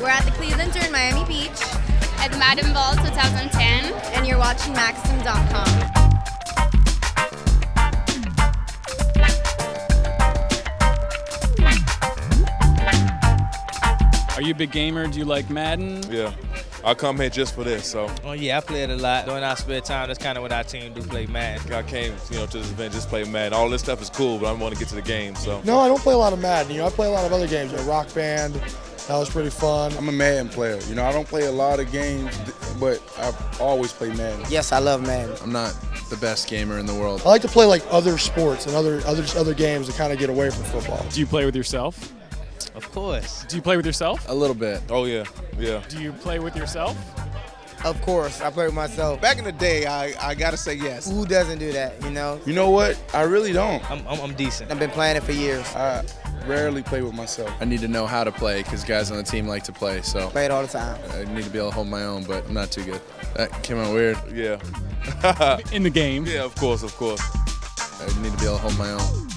We're at the Clevelander in Miami Beach, at Madden Ball 2010. and you're watching Maxim.com. Are you a big gamer? Do you like Madden? Yeah. I come here just for this, so Oh yeah, I play it a lot during our spare time. That's kind of what our team do. Play Madden. I came, you know, to this event just play Madden. All this stuff is cool, but I want to get to the game, so. No, I don't play a lot of Madden. You know, I play a lot of other games. You know, Rock Band, that was pretty fun. I'm a Madden player. You know, I don't play a lot of games, but I've always play Madden. Yes, I love Madden. I'm not the best gamer in the world. I like to play like other sports and other other other games to kind of get away from football. Do you play with yourself? Of course. Do you play with yourself? A little bit. Oh, yeah, yeah. Do you play with yourself? Of course, I play with myself. Back in the day, I, I gotta say yes. Who doesn't do that, you know? You know what? I really don't. I'm, I'm, I'm decent. I've been playing it for years. I rarely play with myself. I need to know how to play because guys on the team like to play. So Play it all the time. I need to be able to hold my own, but I'm not too good. That came out weird. Yeah. In the game? Yeah, of course, of course. I need to be able to hold my own.